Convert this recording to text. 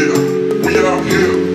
Yeah, we out here.